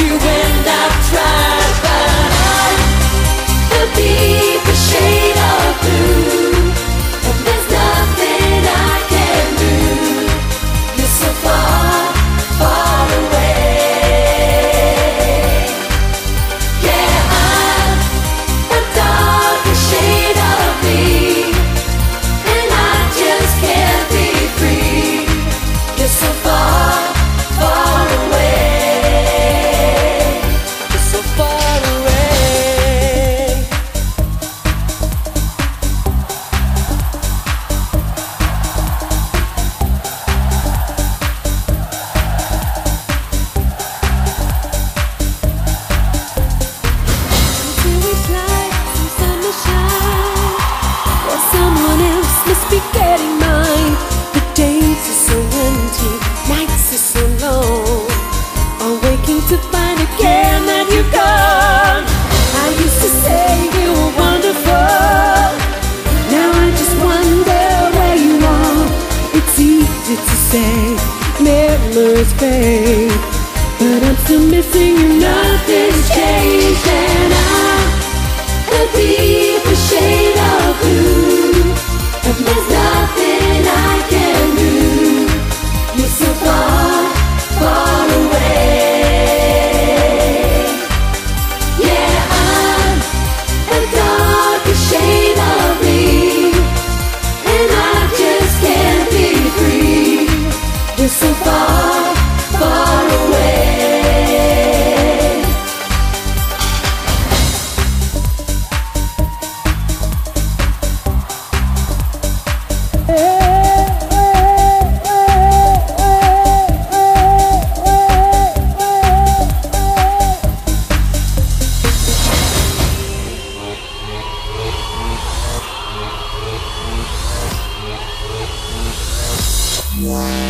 you so far